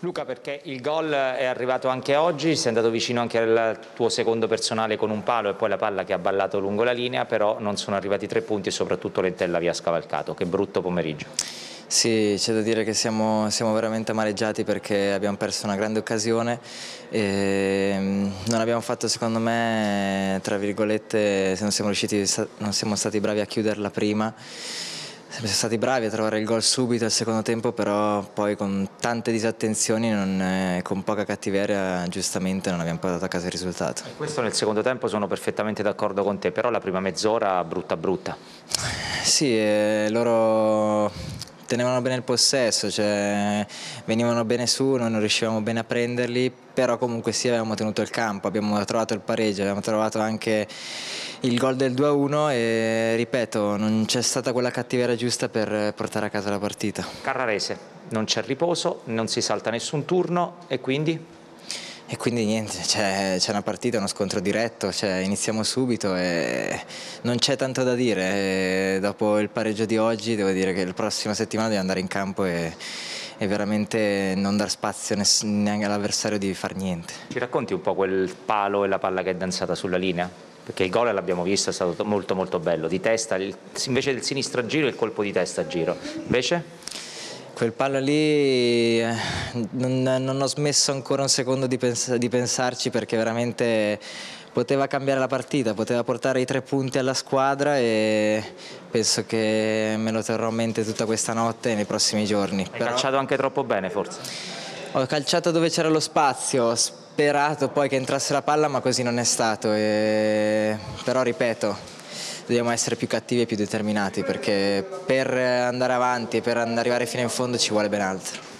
Luca, perché il gol è arrivato anche oggi, sei andato vicino anche al tuo secondo personale con un palo e poi la palla che ha ballato lungo la linea, però non sono arrivati tre punti e soprattutto Lentella vi ha scavalcato. Che brutto pomeriggio. Sì, c'è da dire che siamo, siamo, veramente amareggiati perché abbiamo perso una grande occasione e mm, non abbiamo fatto secondo me, tra virgolette, non siamo, riusciti, non siamo stati bravi a chiuderla prima siamo stati bravi a trovare il gol subito al secondo tempo, però poi con tante disattenzioni e con poca cattiveria giustamente non abbiamo portato a casa il risultato. E questo nel secondo tempo sono perfettamente d'accordo con te, però la prima mezz'ora brutta brutta. Sì, eh, loro tenevano bene il possesso, cioè venivano bene su, noi non riuscivamo bene a prenderli, però comunque sì avevamo tenuto il campo, abbiamo trovato il pareggio, abbiamo trovato anche il gol del 2-1 e ripeto, non c'è stata quella cattiveria giusta per portare a casa la partita. Carrarese, non c'è riposo, non si salta nessun turno e quindi? E quindi niente, c'è, una partita, uno scontro diretto, cioè, iniziamo subito e non c'è tanto da dire. Dopo il pareggio di oggi devo dire che la prossima settimana devo andare in campo e, e veramente non dar spazio neanche all'avversario di far niente. Ci racconti un po' quel palo e la palla che è danzata sulla linea? Perché il gol l'abbiamo visto, è stato molto molto bello, di testa, invece del sinistro a giro il colpo di testa a giro. Invece? Quel palo lì eh, non, non, ho smesso ancora un secondo di, pens di, pensarci perché veramente poteva cambiare la partita, poteva portare i tre punti alla squadra e penso che me lo terrò a mente tutta questa notte e nei prossimi giorni. Hai Però... calciato anche troppo bene forse? Ho calciato dove c'era lo spazio, ho sperato poi che entrasse la palla ma così non è stato. E... Però ripeto, dobbiamo essere più cattivi e più determinati perché per andare avanti e per arrivare fino in fondo ci vuole ben altro.